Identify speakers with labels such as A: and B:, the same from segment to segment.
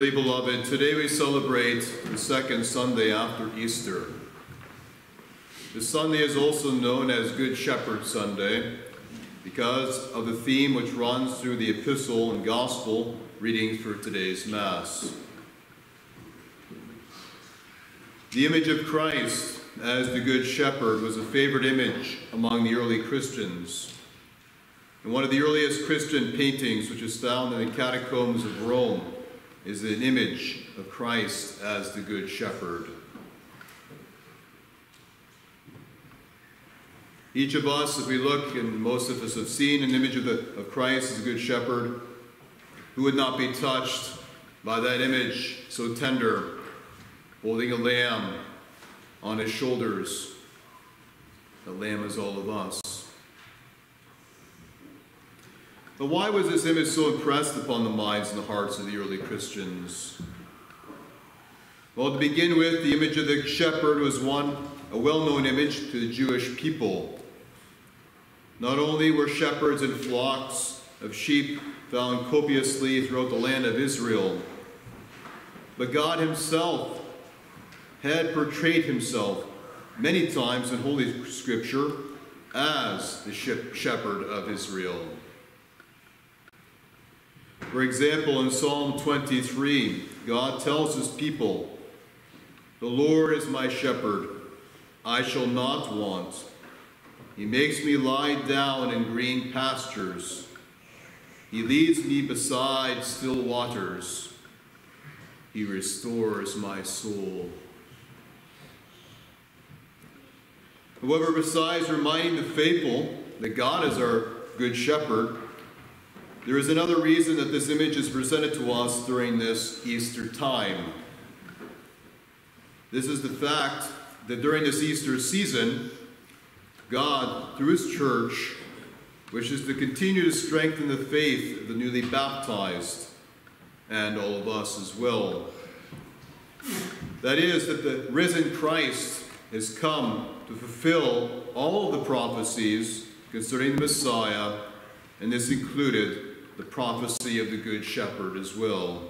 A: Beloved, today we celebrate the second Sunday after Easter. This Sunday is also known as Good Shepherd Sunday because of the theme which runs through the epistle and gospel readings for today's Mass. The image of Christ as the Good Shepherd was a favorite image among the early Christians. And one of the earliest Christian paintings, which is found in the catacombs of Rome, is an image of Christ as the Good Shepherd. Each of us, if we look, and most of us have seen an image of, the, of Christ as a Good Shepherd, who would not be touched by that image so tender, holding a lamb on his shoulders. The lamb is all of us. But why was this image so impressed upon the minds and the hearts of the early Christians? Well, to begin with, the image of the shepherd was one, a well-known image to the Jewish people. Not only were shepherds and flocks of sheep found copiously throughout the land of Israel, but God himself had portrayed himself many times in Holy Scripture as the shepherd of Israel. For example, in Psalm 23, God tells his people, The Lord is my shepherd, I shall not want. He makes me lie down in green pastures. He leads me beside still waters. He restores my soul. However, besides reminding the faithful that God is our good shepherd, there is another reason that this image is presented to us during this Easter time. This is the fact that during this Easter season, God, through his church, wishes to continue to strengthen the faith of the newly baptized and all of us as well. That is, that the risen Christ has come to fulfill all of the prophecies concerning the Messiah, and this included the prophecy of the Good Shepherd as well.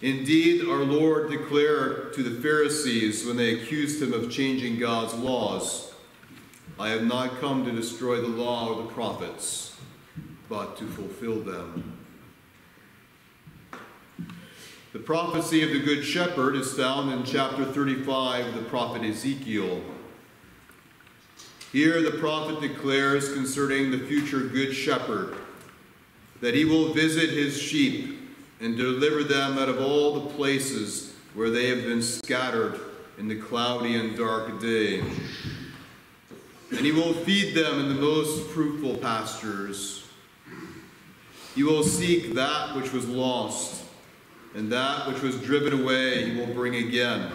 A: Indeed, our Lord declared to the Pharisees when they accused him of changing God's laws, I have not come to destroy the law or the prophets, but to fulfill them. The prophecy of the Good Shepherd is found in chapter 35 of the prophet Ezekiel. Here the prophet declares concerning the future good shepherd that he will visit his sheep and deliver them out of all the places where they have been scattered in the cloudy and dark day. And he will feed them in the most fruitful pastures. He will seek that which was lost, and that which was driven away he will bring again.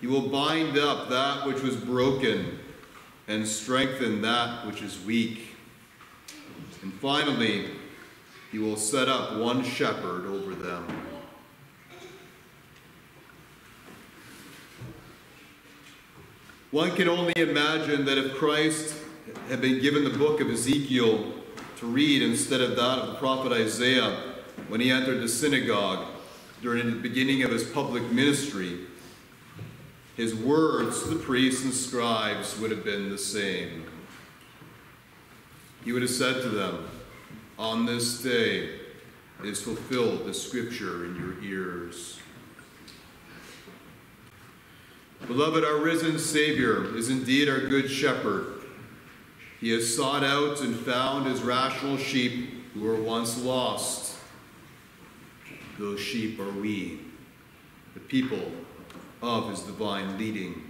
A: He will bind up that which was broken and strengthen that which is weak. And finally, he will set up one shepherd over them. One can only imagine that if Christ had been given the book of Ezekiel to read instead of that of the prophet Isaiah when he entered the synagogue during the beginning of his public ministry, his words to the priests and scribes would have been the same. He would have said to them, On this day is fulfilled the scripture in your ears. Beloved, our risen Savior is indeed our good shepherd. He has sought out and found his rational sheep who were once lost. Those sheep are we, the people of his divine leading.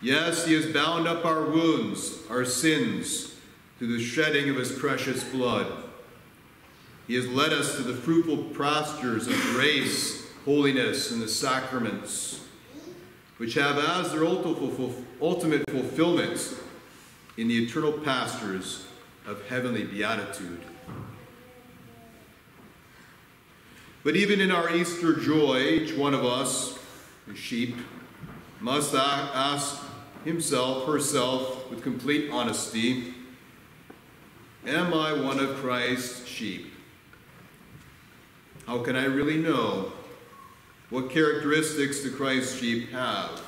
A: Yes, he has bound up our wounds, our sins, through the shedding of his precious blood. He has led us to the fruitful pastures of grace, holiness, and the sacraments, which have as their ultimate fulfillment in the eternal pastures of heavenly beatitude. But even in our Easter joy, each one of us, the sheep, must ask himself, herself, with complete honesty, Am I one of Christ's sheep? how can I really know? What characteristics the Christ sheep have?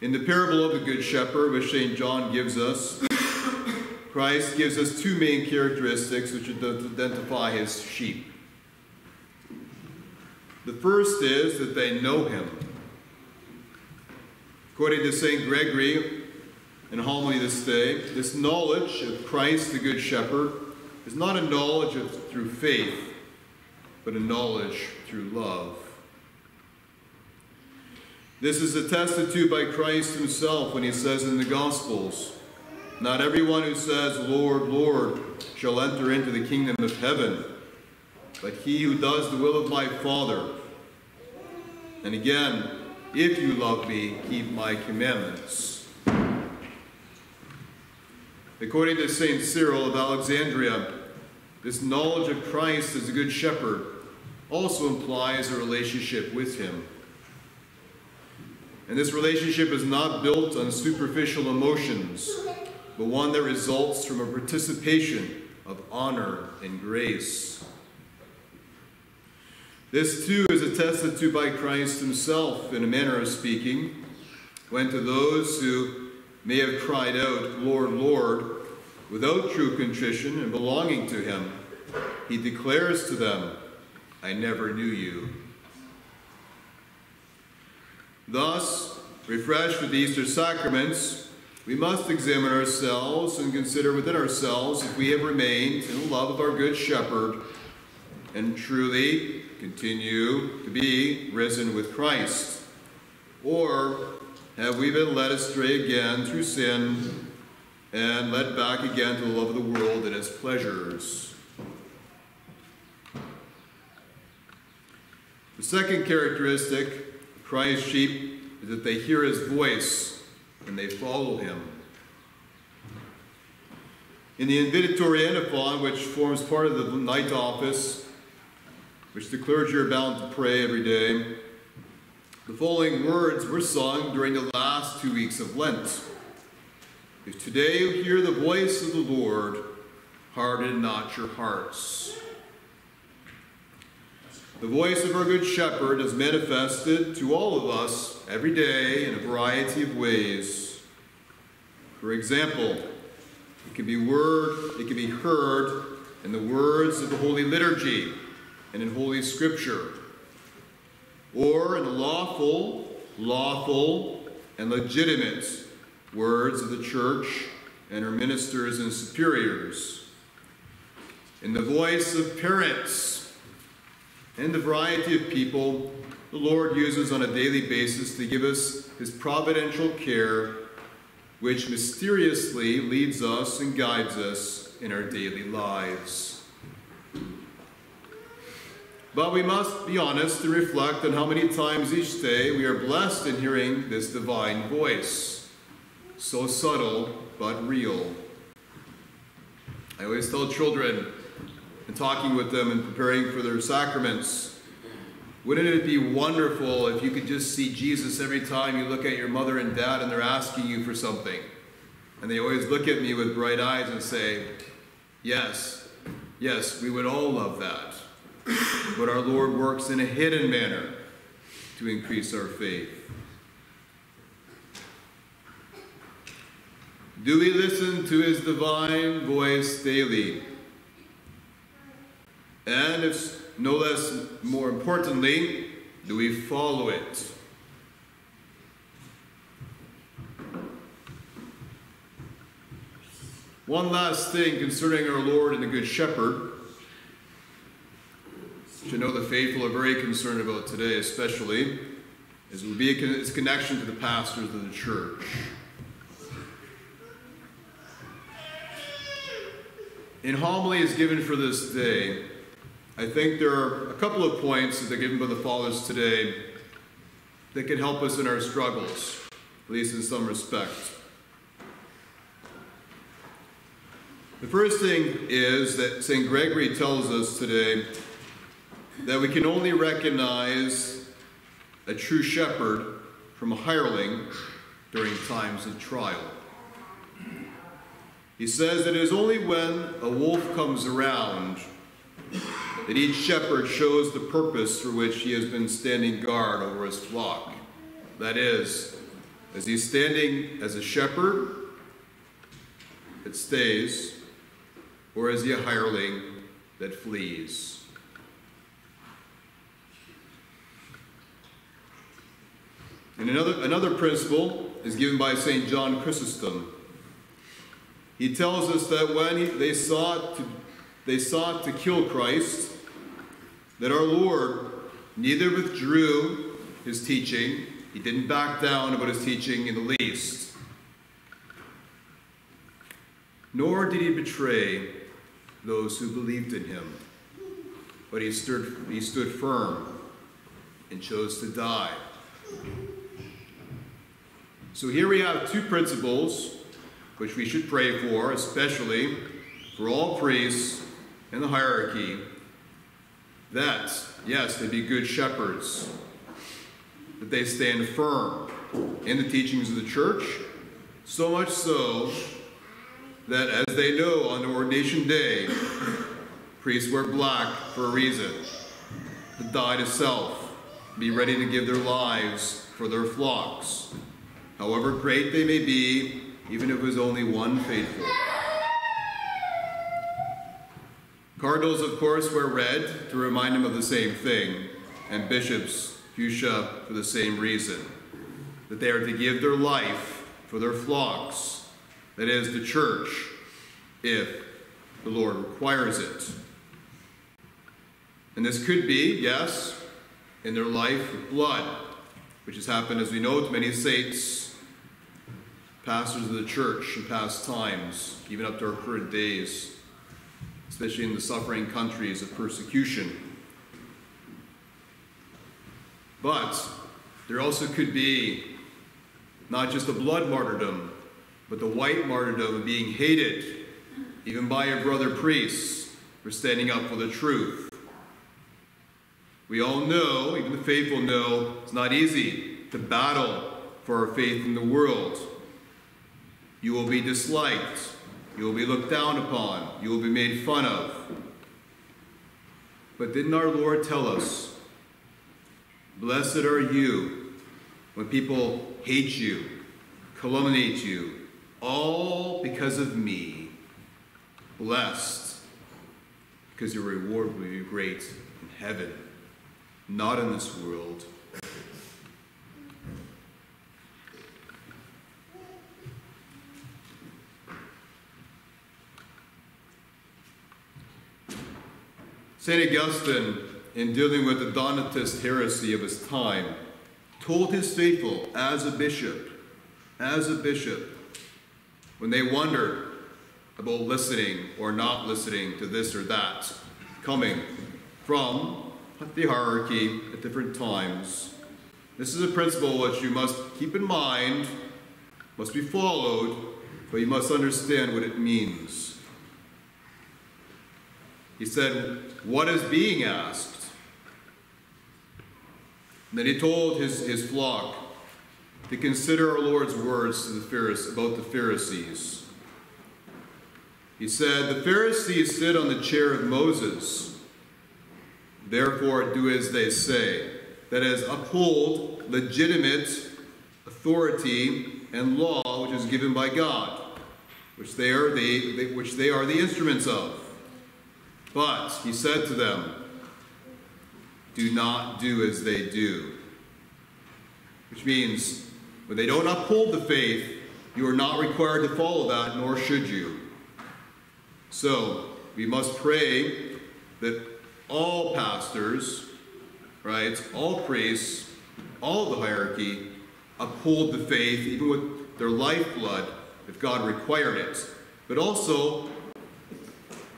A: In the parable of the Good Shepherd, which St. John gives us, Christ gives us two main characteristics which identify his sheep. The first is that they know him. According to St. Gregory in homily this day, this knowledge of Christ the Good Shepherd is not a knowledge of, through faith, but a knowledge through love. This is attested to by Christ himself when he says in the Gospels, Not everyone who says, Lord, Lord, shall enter into the kingdom of heaven, but he who does the will of my Father. And again, if you love me, keep my commandments. According to St. Cyril of Alexandria, this knowledge of Christ as a good shepherd also implies a relationship with him. And this relationship is not built on superficial emotions, but one that results from a participation of honor and grace. This too is attested to by Christ himself in a manner of speaking, when to those who may have cried out, Lord, Lord, without true contrition and belonging to him, he declares to them, I never knew you. Thus, refreshed with the Easter sacraments, we must examine ourselves and consider within ourselves if we have remained in the love of our Good Shepherd and truly continue to be risen with Christ. Or have we been led astray again through sin and led back again to the love of the world and its pleasures? The second characteristic of Christ's sheep is that they hear his voice and they follow him. In the invitatory antiphon, which forms part of the night office, which the clergy are bound to pray every day, the following words were sung during the last two weeks of Lent. If today you hear the voice of the Lord, harden not your hearts. The voice of our Good Shepherd is manifested to all of us every day in a variety of ways. For example, it can be word, it can be heard in the words of the Holy Liturgy and in Holy Scripture, or in the lawful, lawful, and legitimate words of the Church and her ministers and superiors, in the voice of parents and the variety of people the Lord uses on a daily basis to give us his providential care, which mysteriously leads us and guides us in our daily lives. But we must be honest and reflect on how many times each day we are blessed in hearing this divine voice, so subtle but real. I always tell children, and talking with them and preparing for their sacraments. Wouldn't it be wonderful if you could just see Jesus every time you look at your mother and dad and they're asking you for something? And they always look at me with bright eyes and say, Yes, yes, we would all love that. But our Lord works in a hidden manner to increase our faith. Do we listen to his divine voice daily? And if no less more importantly, do we follow it? One last thing concerning our Lord and the Good Shepherd, I know the faithful are very concerned about today, especially, is will be its connection to the pastors of the church. In is given for this day, I think there are a couple of points that are given by the fathers today that can help us in our struggles, at least in some respect. The first thing is that St. Gregory tells us today that we can only recognize a true shepherd from a hireling during times of trial. He says that it is only when a wolf comes around that each shepherd shows the purpose for which he has been standing guard over his flock. That is, as he's standing as a shepherd, it stays, or is he a hireling that flees? And another, another principle is given by St. John Chrysostom. He tells us that when he, they, sought to, they sought to kill Christ, that our Lord neither withdrew his teaching, he didn't back down about his teaching in the least, nor did he betray those who believed in him, but he stood, he stood firm and chose to die. So here we have two principles which we should pray for, especially for all priests in the hierarchy, that, yes, they be good shepherds, that they stand firm in the teachings of the church, so much so that as they know on ordination day, priests wear black for a reason, to die to self, be ready to give their lives for their flocks, however great they may be, even if it was only one faithful. Cardinals, of course, wear red to remind them of the same thing, and bishops fuchsia for the same reason, that they are to give their life for their flocks, that is, the church, if the Lord requires it. And this could be, yes, in their life blood, which has happened, as we know, to many saints, pastors of the church in past times, even up to our current days, especially in the suffering countries of persecution. But there also could be not just the blood martyrdom, but the white martyrdom of being hated, even by your brother priests, for standing up for the truth. We all know, even the faithful know, it's not easy to battle for our faith in the world. You will be disliked. You will be looked down upon. You will be made fun of. But didn't our Lord tell us, Blessed are you when people hate you, calumniate you, all because of me. Blessed, because your reward will be great in heaven, not in this world. St. Augustine, in dealing with the Donatist heresy of his time, told his faithful as a bishop, as a bishop, when they wondered about listening or not listening to this or that, coming from the hierarchy at different times. This is a principle which you must keep in mind, must be followed, but you must understand what it means. He said, What is being asked? And then he told his, his flock to consider our Lord's words to the Pharisees, about the Pharisees. He said, The Pharisees sit on the chair of Moses. Therefore, do as they say. That is, uphold legitimate authority and law which is given by God, which they are the, which they are the instruments of. But he said to them, Do not do as they do. Which means, when they don't uphold the faith, you are not required to follow that, nor should you. So, we must pray that all pastors, right, all priests, all of the hierarchy, uphold the faith, even with their lifeblood, if God required it. But also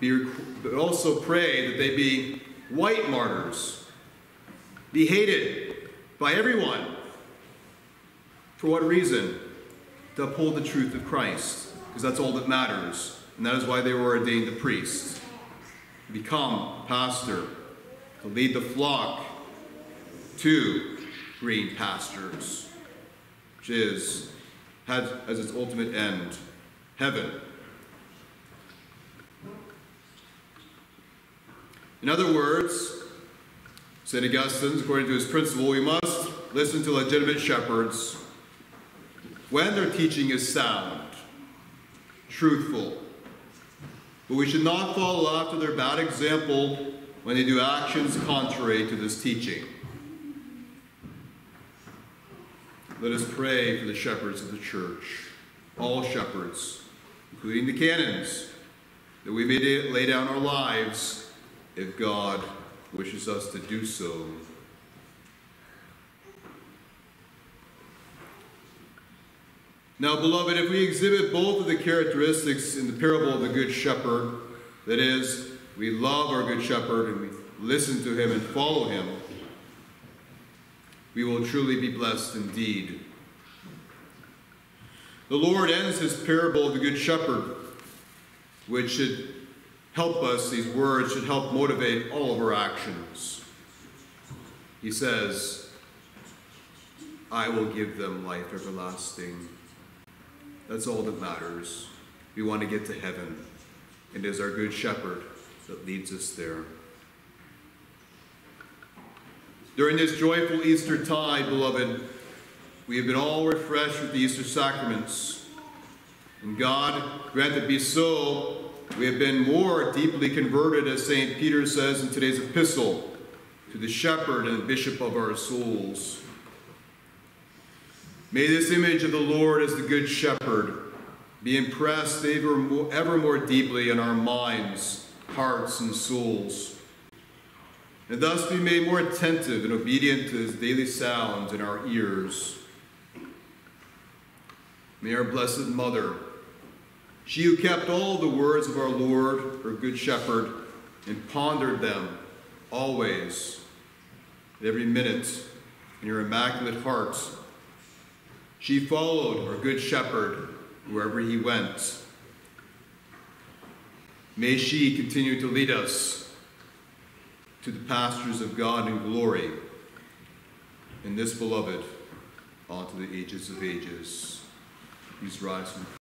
A: be, but also pray that they be white martyrs, be hated by everyone. For what reason? To uphold the truth of Christ, because that's all that matters. And that is why they were ordained a priest. To become pastor, to lead the flock to green pastures, which is, has as its ultimate end, heaven. In other words, St. Augustine, according to his principle, we must listen to legitimate shepherds when their teaching is sound, truthful. But we should not follow after their bad example when they do actions contrary to this teaching. Let us pray for the shepherds of the church, all shepherds, including the canons, that we may lay down our lives if God wishes us to do so. Now, beloved, if we exhibit both of the characteristics in the parable of the Good Shepherd, that is, we love our Good Shepherd and we listen to him and follow him, we will truly be blessed indeed. The Lord ends his parable of the Good Shepherd, which should help us, these words should help motivate all of our actions. He says, I will give them life everlasting. That's all that matters. We want to get to heaven, and it is our Good Shepherd that leads us there. During this joyful Easter tide, beloved, we have been all refreshed with the Easter sacraments. And God grant it be so we have been more deeply converted, as St. Peter says in today's epistle, to the shepherd and bishop of our souls. May this image of the Lord as the Good Shepherd be impressed ever ever more deeply in our minds, hearts, and souls, and thus be made more attentive and obedient to his daily sounds in our ears. May our Blessed Mother, she who kept all the words of our Lord, her good shepherd, and pondered them always, every minute, in her immaculate heart. She followed our good shepherd wherever he went. May she continue to lead us to the pastures of God in glory, and this beloved, on to the ages of ages. Please rise